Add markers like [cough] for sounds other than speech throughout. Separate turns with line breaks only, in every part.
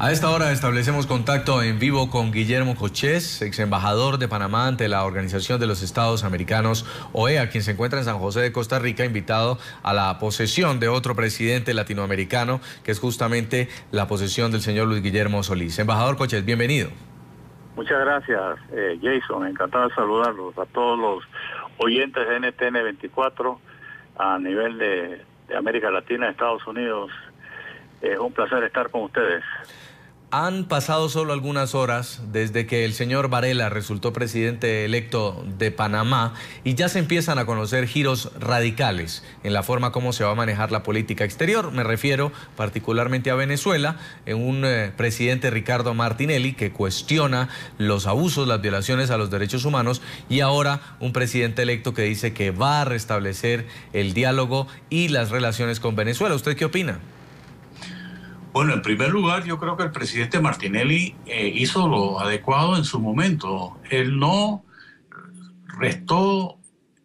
A esta hora establecemos contacto en vivo con Guillermo Cochés, ex embajador de Panamá ante la Organización de los Estados Americanos, OEA, quien se encuentra en San José de Costa Rica, invitado a la posesión de otro presidente latinoamericano, que es justamente la posesión del señor Luis Guillermo Solís. Embajador Cochés, bienvenido.
Muchas gracias, eh, Jason. Encantado de saludarlos a todos los oyentes de NTN 24 a nivel de, de América Latina, Estados Unidos es un placer estar con ustedes.
Han pasado solo algunas horas desde que el señor Varela resultó presidente electo de Panamá y ya se empiezan a conocer giros radicales en la forma como se va a manejar la política exterior. Me refiero particularmente a Venezuela, en un eh, presidente Ricardo Martinelli que cuestiona los abusos, las violaciones a los derechos humanos y ahora un presidente electo que dice que va a restablecer el diálogo y las relaciones con Venezuela. ¿Usted qué opina?
Bueno, en primer lugar, yo creo que el presidente Martinelli eh, hizo lo adecuado en su momento. Él no restó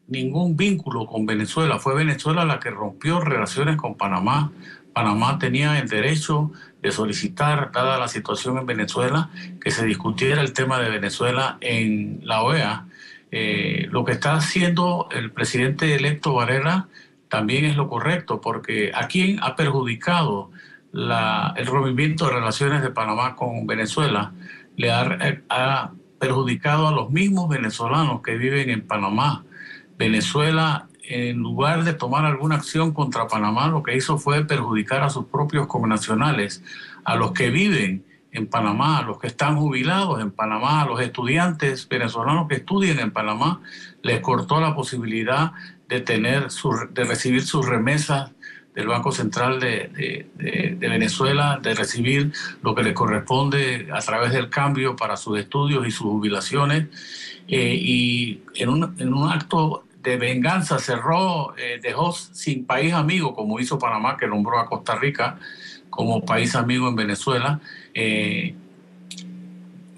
ningún vínculo con Venezuela. Fue Venezuela la que rompió relaciones con Panamá. Panamá tenía el derecho de solicitar, dada la situación en Venezuela, que se discutiera el tema de Venezuela en la OEA. Eh, lo que está haciendo el presidente electo Varela también es lo correcto, porque a quién ha perjudicado el rompimiento de relaciones de Panamá con Venezuela le ha, perjudicado a los mismos venezolanos que viven en Panamá. Venezuela, en lugar de tomar alguna acción contra Panamá, lo que hizo fue perjudicar a sus propios connacionales, a los que viven en Panamá, a los que están jubilados en Panamá, a los estudiantes venezolanos que estudian en Panamá, les cortó la posibilidad de tener de recibir sus remesas del Banco Central de, Venezuela de recibir lo que le corresponde a través del cambio para sus estudios y sus jubilaciones. Eh, y en un, en un, acto de venganza cerró, eh, dejó sin país amigo, como hizo Panamá, que nombró a Costa Rica como país amigo en Venezuela. Eh,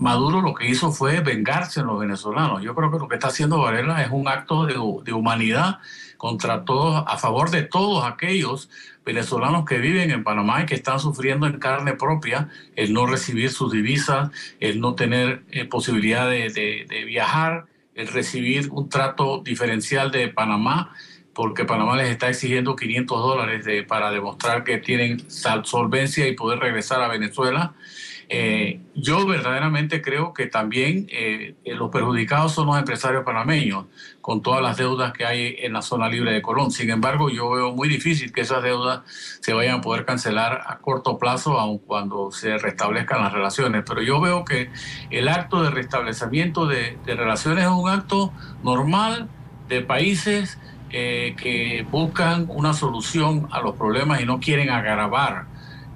Maduro lo que hizo fue vengarse en los venezolanos. Yo creo que lo que está haciendo Varela es un acto de, de humanidad contra todos, a favor de todos aquellos venezolanos que viven en Panamá y que están sufriendo en carne propia el no recibir sus divisas, el no tener eh, posibilidad de, viajar, el recibir un trato diferencial de Panamá, porque Panamá les está exigiendo 500 dólares de, para demostrar que tienen solvencia y poder regresar a Venezuela. Eh, yo verdaderamente creo que también eh, los perjudicados son los empresarios panameños, con todas las deudas que hay en la zona libre de Colón. Sin embargo, yo veo muy difícil que esas deudas se vayan a poder cancelar a corto plazo, aun cuando se restablezcan las relaciones. Pero yo veo que el acto de restablecimiento de, relaciones es un acto normal de países eh, que buscan una solución a los problemas y no quieren agravar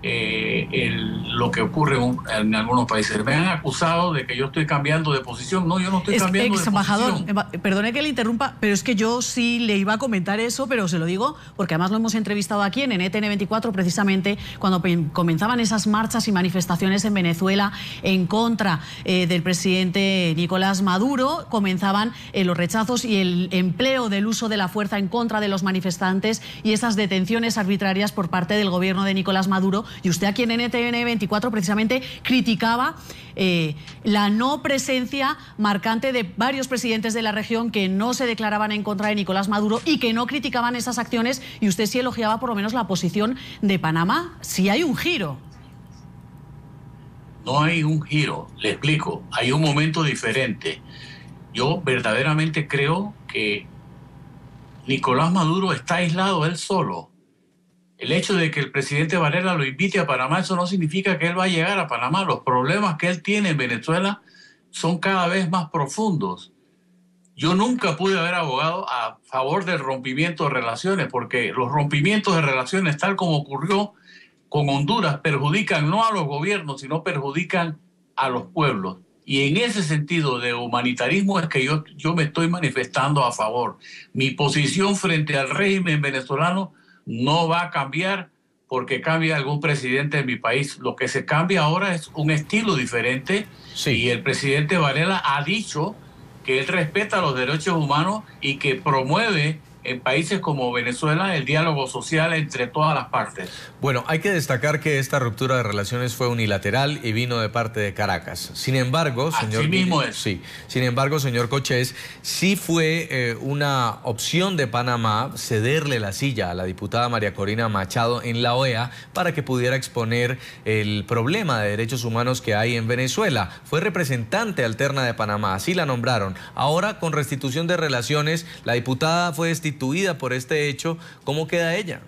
eh, lo que ocurre en, algunos países. Me han acusado de que yo estoy cambiando de posición. No, yo no estoy cambiando
ex embajador, perdone que le interrumpa, pero es que yo sí le iba a comentar eso, pero se lo digo porque además lo hemos entrevistado aquí en NTN24 precisamente cuando comenzaban esas marchas y manifestaciones en Venezuela en contra eh, del presidente Nicolás Maduro, comenzaban eh, los rechazos y el empleo del uso de la fuerza en contra de los manifestantes y esas detenciones arbitrarias por parte del gobierno de Nicolás Maduro y usted aquí en NTN 24 precisamente criticaba eh, la no presencia marcante de varios presidentes de la región que no se declaraban en contra de Nicolás Maduro y que no criticaban esas acciones y usted sí elogiaba por lo menos la posición de Panamá. Si hay un giro.
No hay un giro, le explico, hay un momento diferente. Yo verdaderamente creo que Nicolás Maduro está aislado él solo el hecho de que el presidente Varela lo invite a Panamá, eso no significa que él va a llegar a Panamá. Los problemas que él tiene en Venezuela son cada vez más profundos. Yo nunca pude haber abogado a favor del rompimiento de relaciones, porque los rompimientos de relaciones, tal como ocurrió con Honduras, perjudican no a los gobiernos, sino perjudican a los pueblos. Y en ese sentido de humanitarismo es que yo, yo me estoy manifestando a favor. Mi posición frente al régimen venezolano no va a cambiar porque cambia algún presidente de mi país. Lo que se cambia ahora es un estilo diferente y el presidente Varela ha dicho que él respeta los derechos humanos y que promueve en países como Venezuela el diálogo social entre todas las partes.
Bueno, hay que destacar que esta ruptura de relaciones fue unilateral y vino de parte de Caracas. Sin embargo, señor
mismo es.
Sí. Sin embargo, señor Cochés, sí fue eh, una opción de Panamá cederle la silla a la diputada María Corina Machado en la OEA para que pudiera exponer el problema de derechos humanos que hay en Venezuela. Fue representante alterna de Panamá, así la nombraron. Ahora, con restitución de relaciones, la diputada fue destituida por este hecho, ¿cómo queda ella?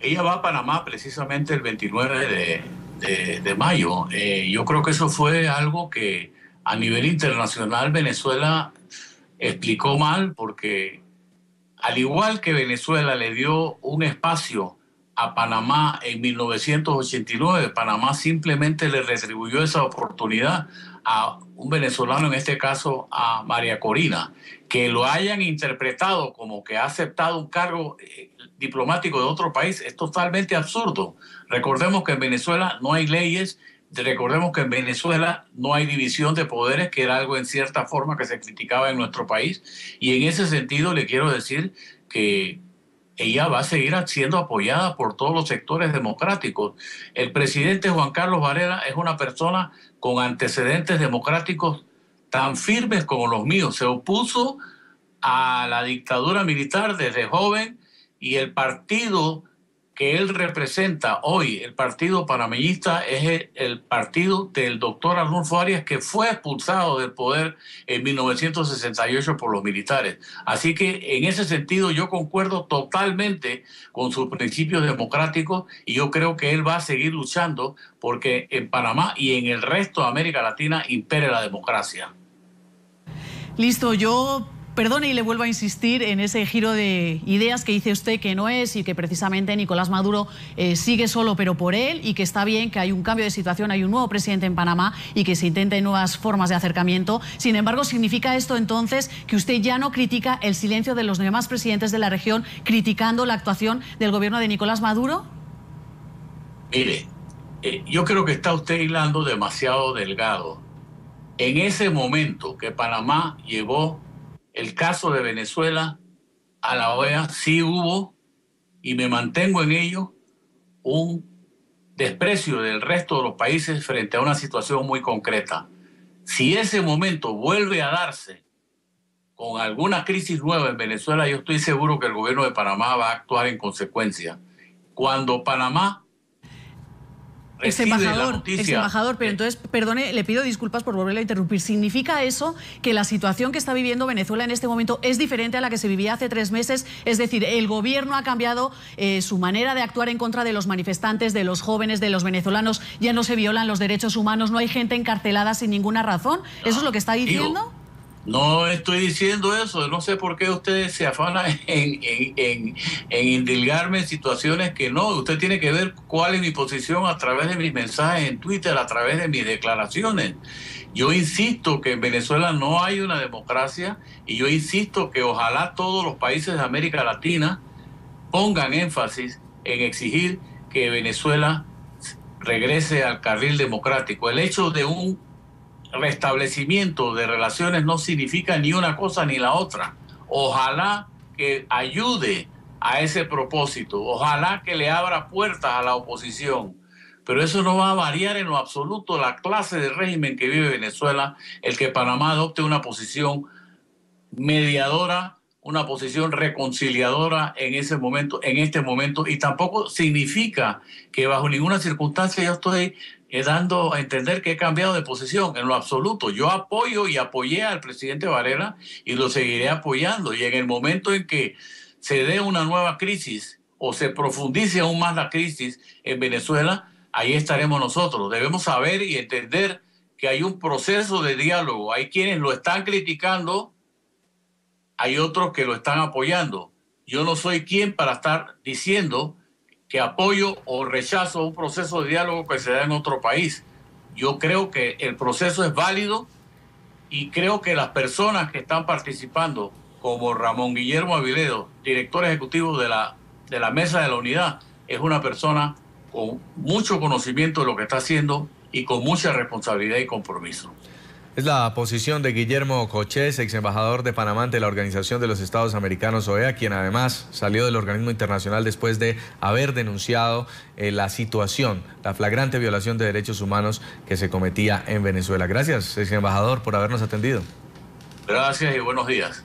Ella va a Panamá precisamente el 29 de, mayo. Eh, yo creo que eso fue algo que a nivel internacional Venezuela explicó mal porque al igual que Venezuela le dio un espacio a Panamá en 1989, Panamá simplemente le retribuyó esa oportunidad a un venezolano, en este caso a María Corina, que lo hayan interpretado como que ha aceptado un cargo eh, diplomático de otro país es totalmente absurdo. Recordemos que en Venezuela no hay leyes, recordemos que en Venezuela no hay división de poderes, que era algo en cierta forma que se criticaba en nuestro país. Y en ese sentido le quiero decir que ella va a seguir siendo apoyada por todos los sectores democráticos. El presidente Juan Carlos Varela es una persona con antecedentes democráticos tan firmes como los míos. Se opuso a la dictadura militar desde joven y el partido que él representa hoy, el partido panameñista, es el, partido del doctor Arnulfo Arias, que fue expulsado del poder en 1968 por los militares. Así que en ese sentido yo concuerdo totalmente con sus principios democráticos y yo creo que él va a seguir luchando porque en Panamá y en el resto de América Latina impere la democracia.
Listo, yo Perdone y le vuelvo a insistir en ese giro de ideas que dice usted que no es y que precisamente Nicolás Maduro eh, sigue solo pero por él y que está bien que hay un cambio de situación, hay un nuevo presidente en Panamá y que se intenten nuevas formas de acercamiento. Sin embargo, ¿significa esto entonces que usted ya no critica el silencio de los demás presidentes de la región criticando la actuación del gobierno de Nicolás Maduro?
Mire, eh, yo creo que está usted hilando demasiado delgado. En ese momento que Panamá llevó el caso de Venezuela a la OEA sí hubo, y me mantengo en ello, un desprecio del resto de los países frente a una situación muy concreta. Si ese momento vuelve a darse con alguna crisis nueva en Venezuela, yo estoy seguro que el gobierno de Panamá va a actuar en consecuencia. Cuando Panamá
Ex embajador, embajador, pero entonces, perdone, le pido disculpas por volverle a interrumpir. ¿Significa eso que la situación que está viviendo Venezuela en este momento es diferente a la que se vivía hace tres meses? Es decir, el gobierno ha cambiado eh, su manera de actuar en contra de los manifestantes, de los jóvenes, de los venezolanos. Ya no se violan los derechos humanos, no hay gente encarcelada sin ninguna razón. ¿Eso es lo que está diciendo?
No estoy diciendo eso, no sé por qué ustedes se afanan [laughs] en, en, en, indilgarme situaciones que no. Usted tiene que ver cuál es mi posición a través de mis mensajes en Twitter, a través de mis declaraciones. Yo insisto que en Venezuela no hay una democracia y yo insisto que ojalá todos los países de América Latina pongan énfasis en exigir que Venezuela regrese al carril democrático. El hecho de un restablecimiento de relaciones no significa ni una cosa ni la otra. Ojalá que ayude a ese propósito, ojalá que le abra puertas a la oposición, pero eso no va a variar en lo absoluto la clase de régimen que vive Venezuela, el que Panamá adopte una posición mediadora, una posición reconciliadora en ese momento, en este momento, y tampoco significa que bajo ninguna circunstancia yo estoy dando a entender que he cambiado de posición en lo absoluto. Yo apoyo y apoyé al presidente Varela y lo seguiré apoyando. Y en el momento en que se dé una nueva crisis o se profundice aún más la crisis en Venezuela, ahí estaremos nosotros. Debemos saber y entender que hay un proceso de diálogo. Hay quienes lo están criticando, hay otros que lo están apoyando. Yo no soy quien para estar diciendo que apoyo o rechazo un proceso de diálogo que se da en otro país. Yo creo que el proceso es válido y creo que las personas que están participando, como Ramón Guillermo Aviledo, director ejecutivo de la, de la Mesa de la Unidad, es una persona con mucho conocimiento de lo que está haciendo y con mucha responsabilidad y compromiso.
Es la posición de Guillermo Cochés, ex embajador de Panamá ante la Organización de los Estados Americanos OEA, quien además salió del organismo internacional después de haber denunciado eh, la situación, la flagrante violación de derechos humanos que se cometía en Venezuela. Gracias, ex embajador, por habernos atendido.
Gracias y buenos días.